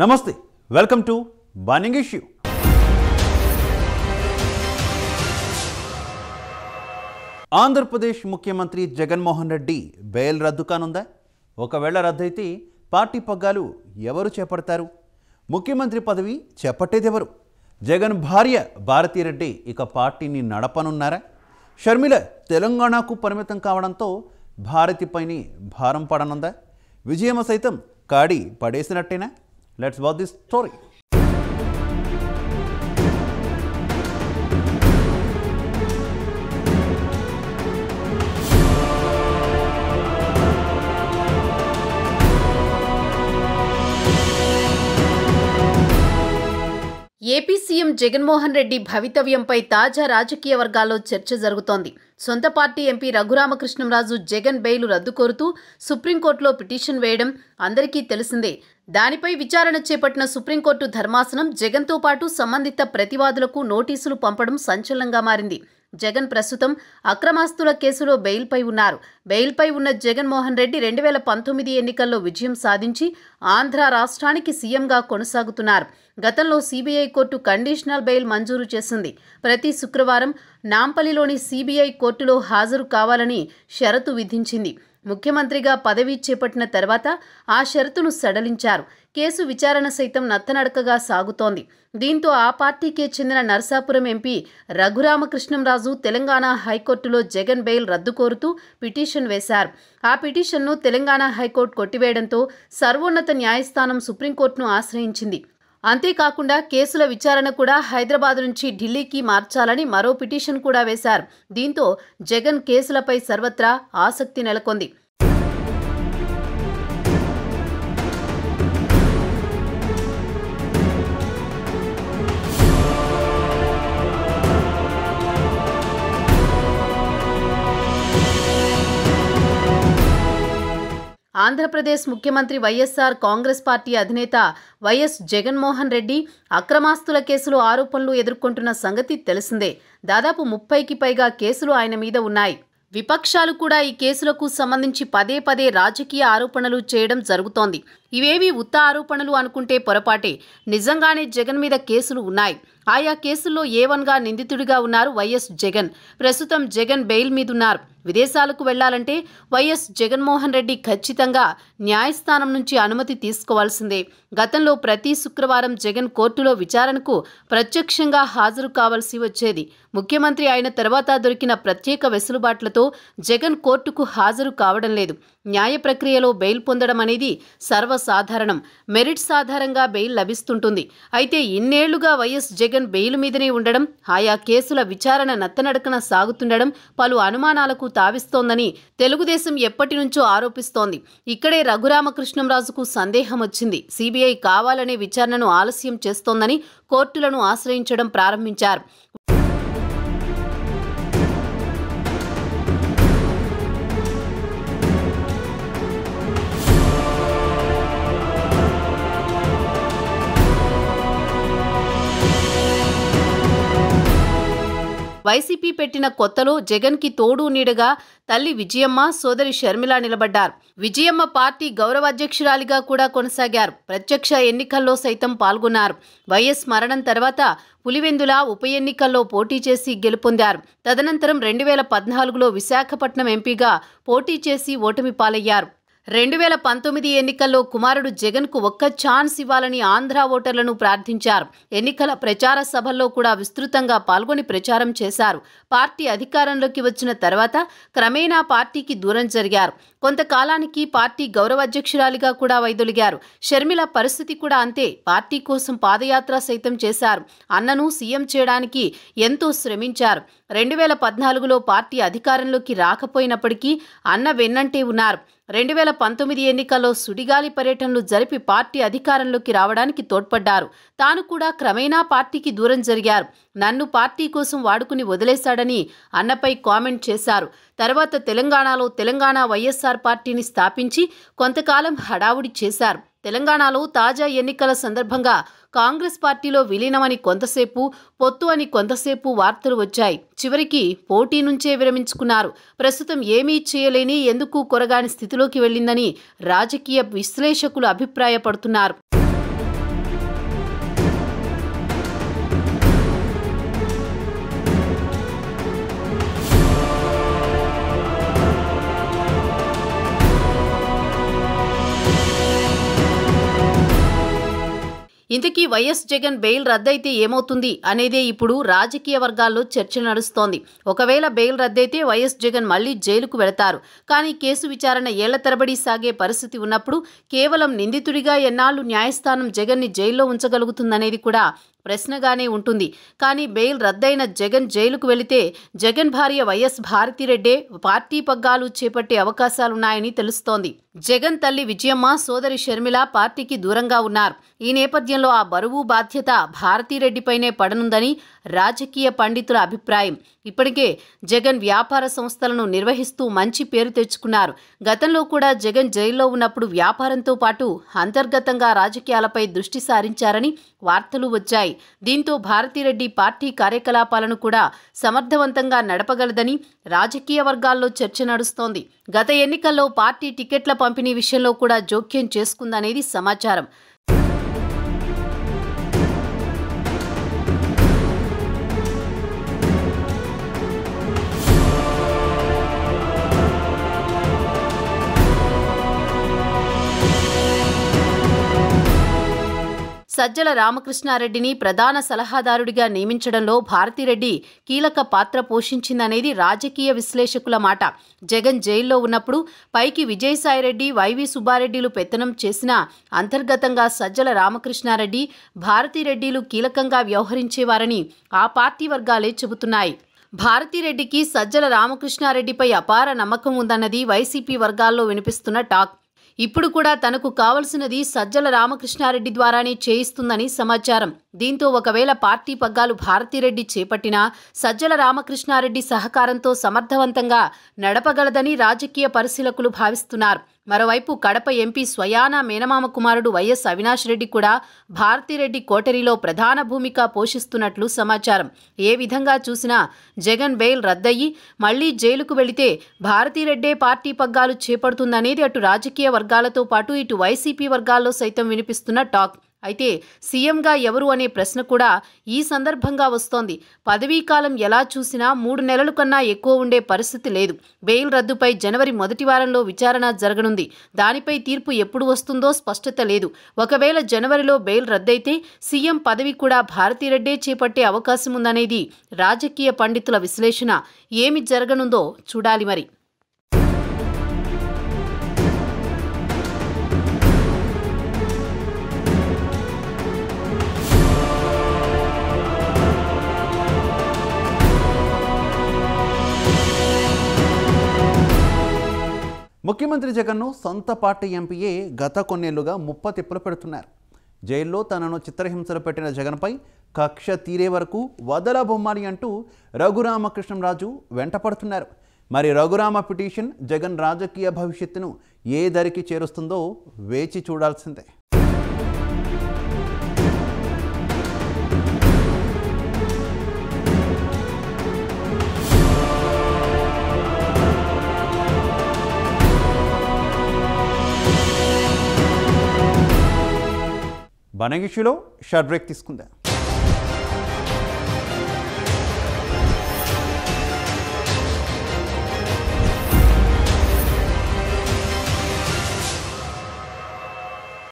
నమస్తే welcome to burning issue. Andhra Pradesh ముఖ్యమంత్రి Jaganmohan Reddy bail రద్దు కానుందా? ఒకవేళ రద్దయితే పార్టీ పగ్గాలు ఎవరు చేపడతారు? ముఖ్యమంత్రి పదవి చేపట్టేదెవరు? జగన్ భార్య భారతీరెడ్డి ఇక పార్టీని నడపనున్నారా? షర్మిల తెలంగాణకు పరిమితం కావడంతో భారతిపైని భారం పడనుందా? విజయమ సైతం కాడి పడేసినట్టేనా? Let's watch this story AP CM Jaganmohan Reddy భవితవ్యంపై తాజా రాజకీయ వర్గాల్లో చర్చ జరుగుతోంది. సొంత party MP Raghurama Krishnam Raju Jagan bail రద్దు కోరుతూ సుప్రీంకోర్టులో పిటిషన్ వేయడం అందరికీ తెలిసిందే. దానిపై విచారణ చేపట్టిన సుప్రీంకోర్టు ధర్మాసనం జగన్తో పాటు సంబంధిత ప్రతివాదులకు నోటీసులు పంపడం సంచలనంగా మారింది. జగన్ ప్రస్తుతం అక్రమాస్తుల కేసులో బెయిల్పై ఉన్నారు. బెయిల్పై ఉన్న జగన్మోహన్ రెడ్డి రెండు వేల పంతొమ్మిది ఎన్నికల్లో విజయం సాధించి ఆంధ్ర రాష్ట్రానికి సీఎంగా కొనసాగుతున్నారు. గతంలో సీబీఐ కోర్టు కండిషనల్ బెయిల్ మంజూరు చేసింది. ప్రతి శుక్రవారం నాంపల్లిలోని సీబీఐ కోర్టులో హాజరు కావాలని షరతు విధించింది. ముఖ్యమంత్రిగా పదవి చేపట్టిన తర్వాత ఆ షరతును సడలించారు. కేసు విచారణ సైతం నత్తనడకగా సాగుతోంది. దీంతో ఆ పార్టీకే చెందిన నరసాపురం ఎంపీ రఘురామకృష్ణంరాజు తెలంగాణ హైకోర్టులో జగన్ బెయిల్ రద్దు కోరుతూ పిటిషన్ వేశారు. ఆ పిటిషన్ను తెలంగాణ హైకోర్టు కొట్టివేయడంతో సర్వోన్నత న్యాయస్థానం సుప్రీంకోర్టును ఆశ్రయించింది. అంతేకాకుండా కేసుల విచారణ కూడా హైదరాబాద్ నుంచి ఢిల్లీకి మార్చాలని మరో పిటిషన్ కూడా వేశారు. దీంతో జగన్ కేసులపై సర్వత్రా ఆసక్తి నెలకొంది. ఆంధ్రప్రదేశ్ ముఖ్యమంత్రి వైఎస్ఆర్ కాంగ్రెస్ పార్టీ అధినేత వైఎస్ జగన్మోహన్ రెడ్డి అక్రమాస్తుల కేసులో ఆరోపణలు ఎదుర్కొంటున్న సంగతి తెలిసిందే. దాదాపు ముప్పైకి పైగా కేసులు ఆయన మీద ఉన్నాయి. విపక్షాలు కూడా ఈ కేసులకు సంబంధించి పదే పదే రాజకీయ ఆరోపణలు చేయడం జరుగుతోంది. ఇవేవి ఉత్త ఆరోపణలు అనుకుంటే పొరపాటే. నిజంగానే జగన్ మీద కేసులు ఉన్నాయి. ఆయా కేసుల్లో ఏ వన్గా నిందితుడిగా ఉన్నారు వైఎస్ జగన్. ప్రస్తుతం జగన్ బెయిల్ మీదున్నారు. విదేశాలకు వెళ్ళాలంటే వైఎస్ జగన్మోహన్ రెడ్డి ఖచ్చితంగా న్యాయస్థానం నుంచి అనుమతి తీసుకోవాల్సిందే. గతంలో ప్రతి శుక్రవారం జగన్ కోర్టులో విచారణకు ప్రత్యక్షంగా హాజరు కావాల్సి వచ్చేది. ముఖ్యమంత్రి అయిన తర్వాత దొరికిన ప్రత్యేక వెసులుబాట్లతో జగన్ కోర్టుకు హాజరు కావడం లేదు. న్యాయ ప్రక్రియలో బెయిల్ పొందడం అనేది సర్వసాధారణం. మెరిట్స్ ఆధారంగా బెయిల్ లభిస్తుంటుంది. అయితే ఇన్నేళ్ళుగా వైఎస్ జగన్ బెయిల్ మీదనే ఉండడం ఆయా కేసుల విచారణ నత్తనడకన సాగుతుండడం పలు అనుమానాలకు తావిస్తోందని తెలుగుదేశం ఎప్పటి నుంచో ఆరోపిస్తోంది. ఇక్కడే రఘురామకృష్ణంరాజుకు సందేహం వచ్చింది సిబిఐ కావాలనే విచారణను ఆలస్యం చేస్తోందని కోర్టులను ఆశ్రయించడం ప్రారంభించారు. వైసీపీ పెట్టిన కొత్తలో జగన్కి తోడు నీడగా తల్లి విజయమ్మ సోదరి షర్మిల నిలబడ్డారు. విజయమ్మ పార్టీ గౌరవాధ్యక్షురాలిగా కూడా కొనసాగారు. ప్రత్యక్ష ఎన్నికల్లో సైతం పాల్గొన్నారు. వైఎస్ మరణం తర్వాత పులివెందుల ఉప ఎన్నికల్లో పోటీ చేసి గెలుపొందారు. తదనంతరం రెండు వేల పద్నాలుగులో విశాఖపట్నం ఎంపీగా పోటీ చేసి ఓటమి పాలయ్యారు. రెండు వేల పంతొమ్మిది ఎన్నికల్లో కుమారుడు జగన్కు ఒక్క ఛాన్స్ ఇవ్వాలని ఆంధ్ర ఓటర్లను ప్రార్థించారు. ఎన్నికల ప్రచార సభల్లో కూడా విస్తృతంగా పాల్గొని ప్రచారం చేశారు. పార్టీ అధికారంలోకి వచ్చిన తర్వాత క్రమేణా పార్టీకి దూరం జరిగారు. కొంతకాలానికి పార్టీ గౌరవాధ్యక్షురాలిగా కూడా వైదొలిగారు. షర్మిల పరిస్థితి కూడా అంతే. పార్టీ కోసం పాదయాత్ర సైతం చేశారు. అన్నను సీఎం చేయడానికి ఎంతో శ్రమించారు. రెండు వేల పద్నాలుగులో పార్టీ అధికారంలోకి రాకపోయినప్పటికీ అన్న వెన్నంటే ఉన్నారు. రెండు వేల పంతొమ్మిది ఎన్నికల్లో సుడిగాలి పర్యటనలు జరిపి పార్టీ అధికారంలోకి రావడానికి తోడ్పడ్డారు. తాను కూడా క్రమేణా పార్టీకి దూరం జరిగారు. నన్ను పార్టీ కోసం వాడుకుని వదిలేశాడని అన్నపై కామెంట్ చేశారు. తర్వాత తెలంగాణలో తెలంగాణ వైఎస్ఆర్ పార్టీని స్థాపించి కొంతకాలం హడావుడి చేశారు. తెలంగాణలో తాజా ఎన్నికల సందర్భంగా కాంగ్రెస్ పార్టీలో విలీనమని కొంతసేపు పొత్తు అని కొంతసేపు వార్తలు వచ్చాయి. చివరికి పోటీ నుంచే విరమించుకున్నారు. ప్రస్తుతం ఏమీ చేయలేని ఎందుకు కొరగాని స్థితిలోకి వెళ్ళిందని రాజకీయ విశ్లేషకులు అభిప్రాయపడుతున్నారు. ఇంతకీ వైఎస్ జగన్ బెయిల్ రద్దయితే ఏమవుతుంది అనేదే ఇప్పుడు రాజకీయ వర్గాల్లో చర్చ నడుస్తోంది. ఒకవేళ బెయిల్ రద్దయితే వైఎస్ జగన్ మళ్ళీ జైలుకు వెళతారు. కానీ కేసు విచారణ ఏళ్ళ తరబడి సాగే పరిస్థితి ఉన్నప్పుడు కేవలం నిందితుడిగా ఎన్నాళ్ళు న్యాయస్థానం జగన్ని జైల్లో ఉంచగలుగుతుందనేది కూడా ప్రశ్నగానే ఉంటుంది. కానీ బెయిల్ రద్దయిన జగన్ జైలుకు వెళితే జగన్ భార్య వైఎస్ భారతిరెడ్డే పార్టీ పగ్గాలు చేపట్టే అవకాశాలున్నాయని తెలుస్తోంది. జగన్ తల్లి విజయమ్మ సోదరి షర్మిల పార్టీకి దూరంగా ఉన్నారు. ఈ నేపథ్యంలో ఆ బరువు బాధ్యత భారతిరెడ్డిపైనే పడనుందని రాజకీయ పండితుల అభిప్రాయం. ఇప్పటికే జగన్ వ్యాపార సంస్థలను నిర్వహిస్తూ మంచి పేరు తెచ్చుకున్నారు. గతంలో కూడా జగన్ జైల్లో ఉన్నప్పుడు వ్యాపారంతో పాటు అంతర్గతంగా రాజకీయాలపై దృష్టి సారించారని వార్తలు వచ్చాయి. దీంతో భారతిరెడ్డి పార్టీ కార్యకలాపాలను కూడా సమర్థవంతంగా నడపగలదని రాజకీయ వర్గాల్లో చర్చ నడుస్తోంది. గత ఎన్నికల్లో పార్టీ టికెట్ల పంపిణీ విషయంలో కూడా జోక్యం చేసుకుందనేది సమాచారం. సజ్జల రామకృష్ణారెడ్డిని ప్రధాన సలహాదారుడిగా నియమించడంలో భారతిరెడ్డి కీలక పాత్ర పోషించిందనేది రాజకీయ విశ్లేషకుల మాట. జగన్ జైల్లో ఉన్నప్పుడు పైకి విజయసాయిరెడ్డి వైవి సుబ్బారెడ్డిలు పెత్తనం చేసినా అంతర్గతంగా సజ్జల రామకృష్ణారెడ్డి భారతిరెడ్డిలు కీలకంగా వ్యవహరించేవారని ఆ పార్టీ వర్గాలే చెబుతున్నాయి. భారతిరెడ్డికి సజ్జల రామకృష్ణారెడ్డిపై అపార నమ్మకం ఉందన్నది వైసీపీ వర్గాల్లో వినిపిస్తున్న టాక్. ఇప్పుడు కూడా తనకు కావలసినది సజ్జల రామకృష్ణారెడ్డి ద్వారానే చేయిస్తుందని సమాచారం. దీంతో ఒకవేళ పార్టీ పగ్గాలు భారతిరెడ్డి చేపట్టినా సజ్జల రామకృష్ణారెడ్డి సహకారంతో సమర్థవంతంగా నడపగలదని రాజకీయ పరిశీలకులు భావిస్తున్నారు. మరోవైపు కడప ఎంపీ స్వయానా మేనమామ కుమారుడు వైఎస్ అవినాష్ రెడ్డి కూడా భారతిరెడ్డి కోటరీలో ప్రధాన భూమిక పోషిస్తున్నట్లు సమాచారం. ఏ విధంగా చూసినా జగన్ బెయిల్ రద్దయి మళ్ళీ జైలుకు వెళితే భారతిరెడ్డే పార్టీ పగ్గాలు చేపడుతుందనేది అటు రాజకీయ వర్గాలతో పాటు ఇటు వైసీపీ వర్గాల్లో సైతం వినిపిస్తున్న టాక్. అయితే సీఎంగా ఎవరు అనే ప్రశ్న కూడా ఈ సందర్భంగా వస్తోంది. పదవీకాలం ఎలా చూసినా మూడు నెలల కన్నా ఎక్కువ ఉండే పరిస్థితి లేదు. బెయిల్ రద్దుపై జనవరి మొదటి వారంలో విచారణ జరగనుంది. దానిపై తీర్పు ఎప్పుడు వస్తుందో స్పష్టత లేదు. ఒకవేళ జనవరిలో బెయిల్ రద్దయితే సీఎం పదవి కూడా భారతీరెడ్డే చేపట్టే అవకాశం ఉందనేది రాజకీయ పండితుల విశ్లేషణ. ఏమి జరగనుందో చూడాలి మరి. ముఖ్యమంత్రి జగన్ను సొంత పార్టీ ఎంపీయే గత కొన్నేళ్ళుగా ముప్ప తిప్పులు పెడుతున్నారు. జైల్లో తనను చిత్రహింసలు పెట్టిన జగన్పై కక్ష తీరే వరకు వదల బొమ్మాలి అంటూ రఘురామకృష్ణంరాజు వెంటపడుతున్నారు. మరి రఘురామ పిటిషన్ జగన్ రాజకీయ భవిష్యత్తును ఏ దరికి చేరుస్తుందో వేచి చూడాల్సిందే. బనగిషిలో షార్ట్ బ్రేక్ తీసుకుందాం.